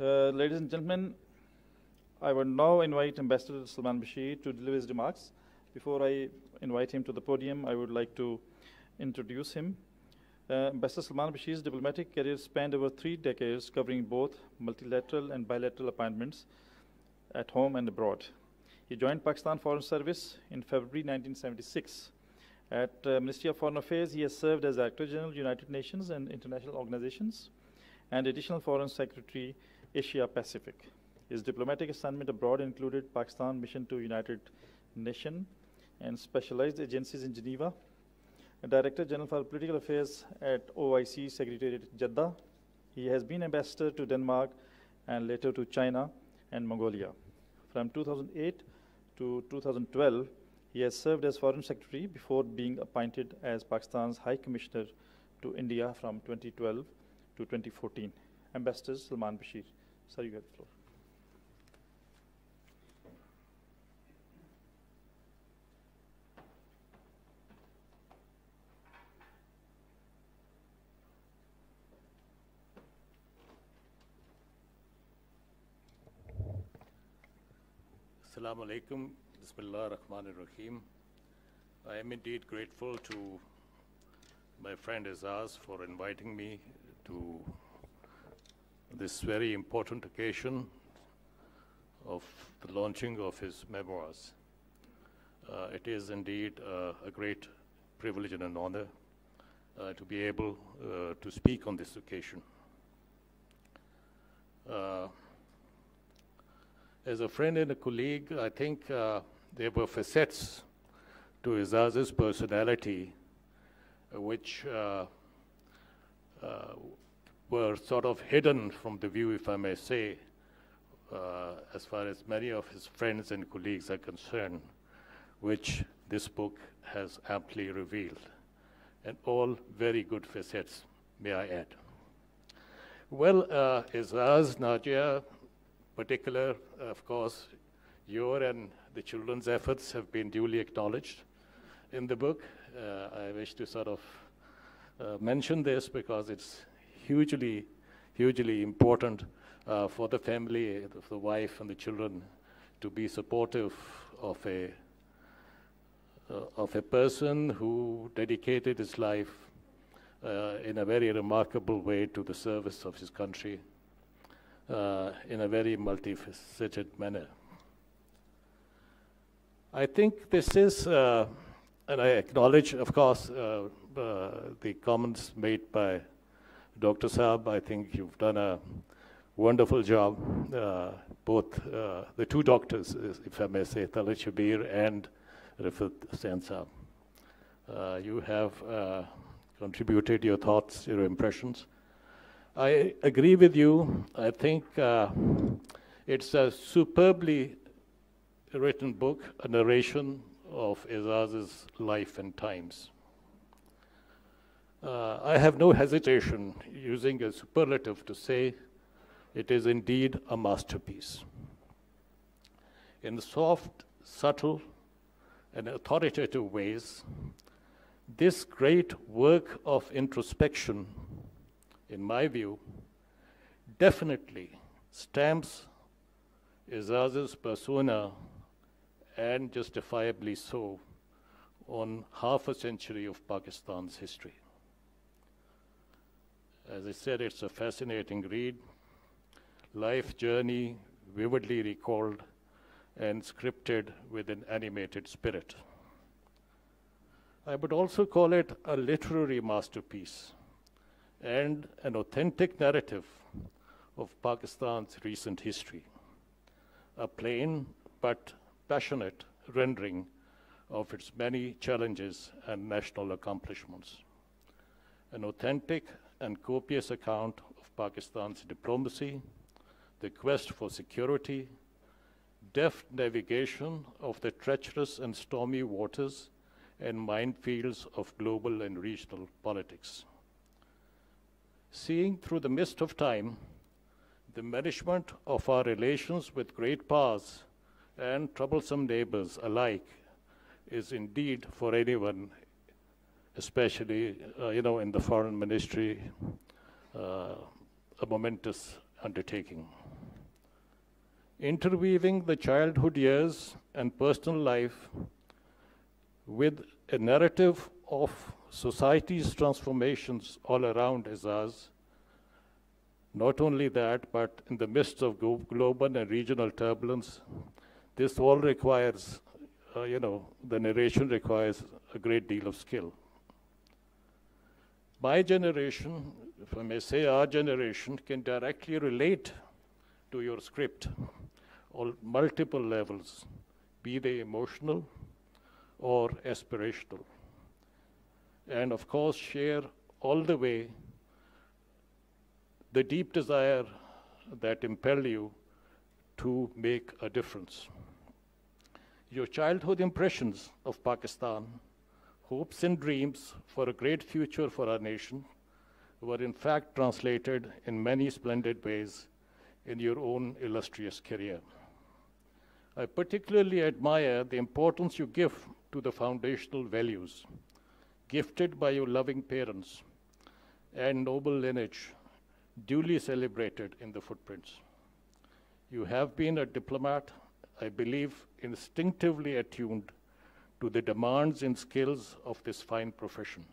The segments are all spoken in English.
Uh, ladies and gentlemen, I would now invite Ambassador Salman Bashir to deliver his remarks. Before I invite him to the podium, I would like to introduce him. Uh, Ambassador Salman Bashir's diplomatic career spanned over three decades, covering both multilateral and bilateral appointments at home and abroad. He joined Pakistan Foreign Service in February 1976. At uh, Ministry of Foreign Affairs, he has served as Director General, United Nations and international organizations, and Additional Foreign Secretary, Asia Pacific. His diplomatic assignment abroad included Pakistan mission to United Nations and specialized agencies in Geneva, Director General for Political Affairs at OIC Secretariat Jeddah. He has been ambassador to Denmark and later to China and Mongolia. From 2008 to 2012, he has served as Foreign Secretary before being appointed as Pakistan's High Commissioner to India from 2012 to 2014. Ambassador Salman Bashir. Sir, you have the floor. Assalamu alaikum. Bismillah ar-Rahman ar-Rahim. I am indeed grateful to my friend Aizaz for inviting me to this very important occasion of the launching of his memoirs. Uh, it is indeed uh, a great privilege and an honor uh, to be able uh, to speak on this occasion. Uh, as a friend and a colleague, I think uh, there were facets to Aizaz's personality which were sort of hidden from the view, if I may say, uh, as far as many of his friends and colleagues are concerned, which this book has amply revealed. And all very good facets, may I add. Well, uh, Aizaz, Najia, particular, of course, your and the children's efforts have been duly acknowledged in the book. Uh, I wish to sort of uh, mention this because it's hugely, hugely important uh, for the family, the wife and the children to be supportive of a uh, of a person who dedicated his life uh, in a very remarkable way to the service of his country uh, in a very multifaceted manner. I think this is, uh, and I acknowledge, of course, uh, the comments made by Dr. Saab. I think you've done a wonderful job, uh, both uh, the two doctors, if I may say, Talat Shabir and Rifat Hussain Saab. you have contributed your thoughts, your impressions. I agree with you. I think uh, it's a superbly written book, a narration of Aizaz's life and times. Uh, I have no hesitation using a superlative to say it is indeed a masterpiece. In soft, subtle, and authoritative ways, this great work of introspection in my view, definitely stamps Aizaz's persona, and justifiably so, on half a century of Pakistan's history. As I said, it's a fascinating read, life journey vividly recalled and scripted with an animated spirit. I would also call it a literary masterpiece and an authentic narrative of Pakistan's recent history. A plain but passionate rendering of its many challenges and national accomplishments. An authentic and copious account of Pakistan's diplomacy, the quest for security, deft navigation of the treacherous and stormy waters and minefields of global and regional politics. Seeing through the mist of time the management of our relations with great powers and troublesome neighbors alike is indeed for anyone, especially, uh, you know, in the foreign ministry, uh, a momentous undertaking. interweaving the childhood years and personal life with a narrative of society's transformations all around Aizaz. Not only that, but in the midst of global and regional turbulence, this all requires, uh, you know, the narration requires a great deal of skill. My generation, if I may say our generation, can directly relate to your script on multiple levels, be they emotional or aspirational. And of course, share all the way the deep desire that impel you to make a difference. Your childhood impressions of Pakistan, hopes and dreams for a great future for our nation, were in fact translated in many splendid ways in your own illustrious career. I particularly admire the importance you give to the foundational values gifted by your loving parents and noble lineage duly celebrated in the footprints. You have been a diplomat, I believe, instinctively attuned to the demands and skills of this fine profession.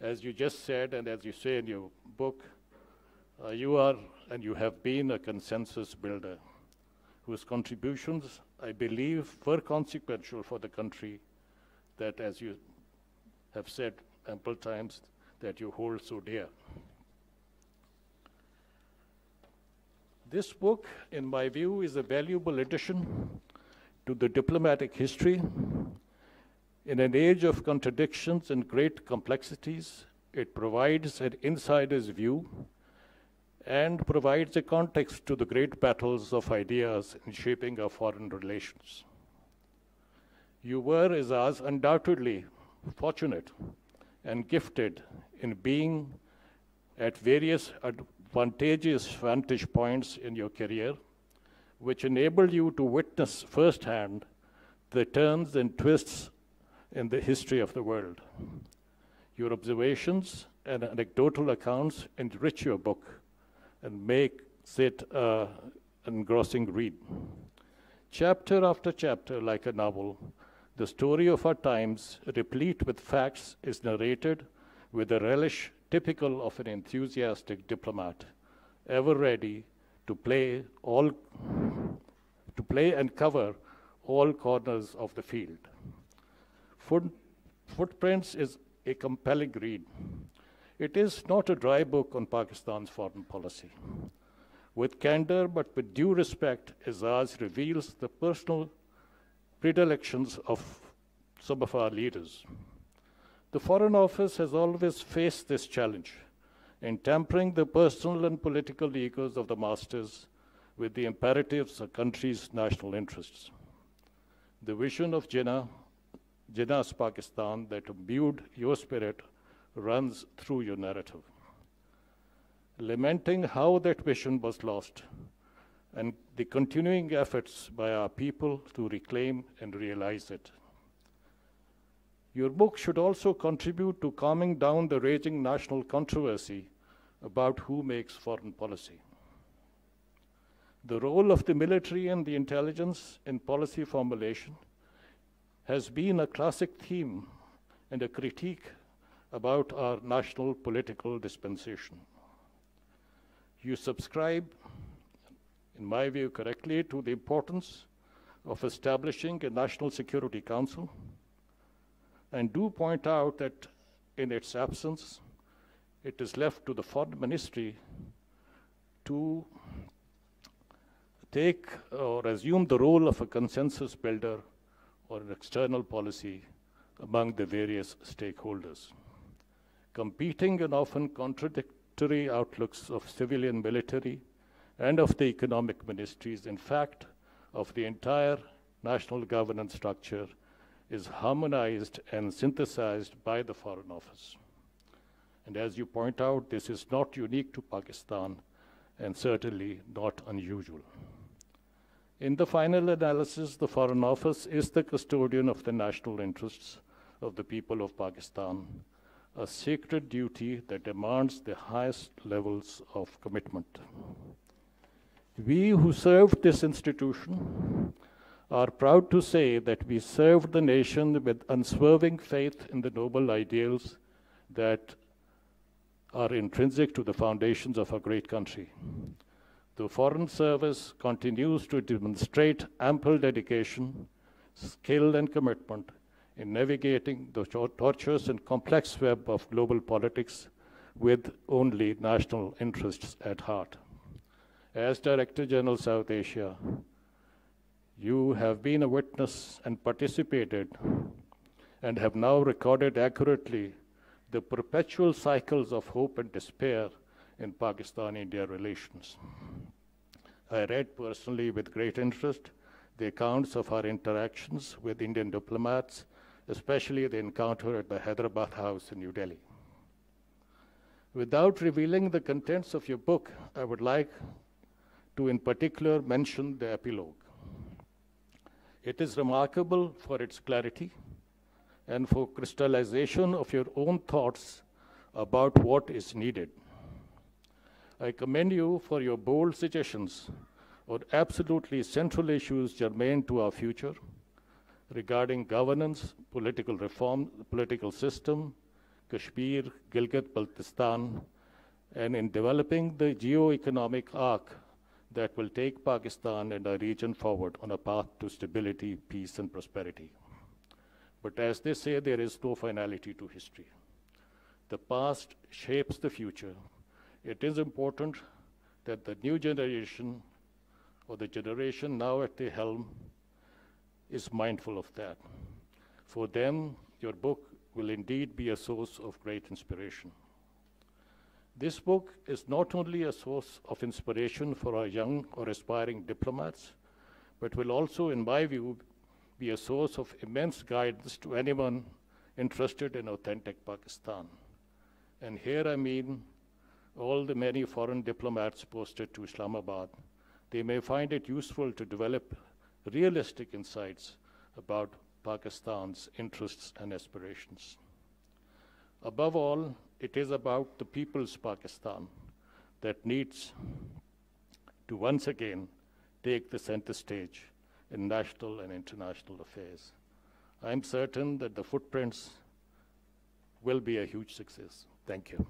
As you just said, and as you say in your book, uh, you are and you have been a consensus builder whose contributions, I believe, were consequential for the country that, as you have said ample times, that you hold so dear. This book, in my view, is a valuable addition to the diplomatic history. In an age of contradictions and great complexities, it provides an insider's view and provides a context to the great battles of ideas in shaping our foreign relations. You were, Aizaz, undoubtedly fortunate and gifted in being at various advantageous vantage points in your career, which enabled you to witness firsthand the turns and twists in the history of the world. Your observations and anecdotal accounts enrich your book and make it uh, an engrossing read. Chapter after chapter, like a novel, the story of our times, replete with facts, is narrated with a relish typical of an enthusiastic diplomat, ever ready to play all to play and cover all corners of the field. Foot, Footprints is a compelling read. It is not a dry book on Pakistan's foreign policy. With candor but with due respect, Aizaz reveals the personal predilections of some of our leaders. The Foreign Office has always faced this challenge in tampering the personal and political egos of the masters with the imperatives of country's national interests. The vision of Jinnah, Jinnah's Pakistan that imbued your spirit runs through your narrative. Lamenting how that vision was lost and the continuing efforts by our people to reclaim and realize it. Your book should also contribute to calming down the raging national controversy about who makes foreign policy. The role of the military and the intelligence in policy formulation has been a classic theme and a critique about our national political dispensation. You subscribe, in my view correctly, to the importance of establishing a National Security Council and do point out that in its absence, it is left to the foreign ministry to take or assume the role of a consensus builder or an external policy among the various stakeholders. Competing and often contradictory outlooks of civilian military and of the economic ministries, in fact, of the entire national governance structure is harmonized and synthesized by the Foreign Office. And as you point out, this is not unique to Pakistan and certainly not unusual. In the final analysis, the Foreign Office is the custodian of the national interests of the people of Pakistan, a sacred duty that demands the highest levels of commitment. We who served this institution are proud to say that we served the nation with unswerving faith in the noble ideals that are intrinsic to the foundations of our great country. The Foreign Service continues to demonstrate ample dedication, skill, and commitment in navigating the tortuous and complex web of global politics with only national interests at heart. As Director General South Asia, you have been a witness and participated and have now recorded accurately the perpetual cycles of hope and despair in Pakistan India relations. I read personally with great interest the accounts of our interactions with Indian diplomats, especially the encounter at the Hyderabad House in New Delhi. Without revealing the contents of your book, I would like to, in particular, mention the epilogue. It is remarkable for its clarity and for crystallization of your own thoughts about what is needed. I commend you for your bold suggestions on absolutely central issues germane to our future regarding governance, political reform, political system, Kashmir, Gilgit, Baltistan, and in developing the geo-economic arc that will take Pakistan and our region forward on a path to stability, peace, and prosperity. But as they say, there is no finality to history. The past shapes the future. It is important that the new generation, or the generation now at the helm, is mindful of that. For them, your book will indeed be a source of great inspiration. This book is not only a source of inspiration for our young or aspiring diplomats, but will also, in my view, be a source of immense guidance to anyone interested in authentic Pakistan. And here I mean all the many foreign diplomats posted to Islamabad. They may find it useful to develop realistic insights about Pakistan's interests and aspirations. Above all, it is about the people's Pakistan that needs to once again take the center stage in national and international affairs. I'm certain that the footprints will be a huge success. Thank you.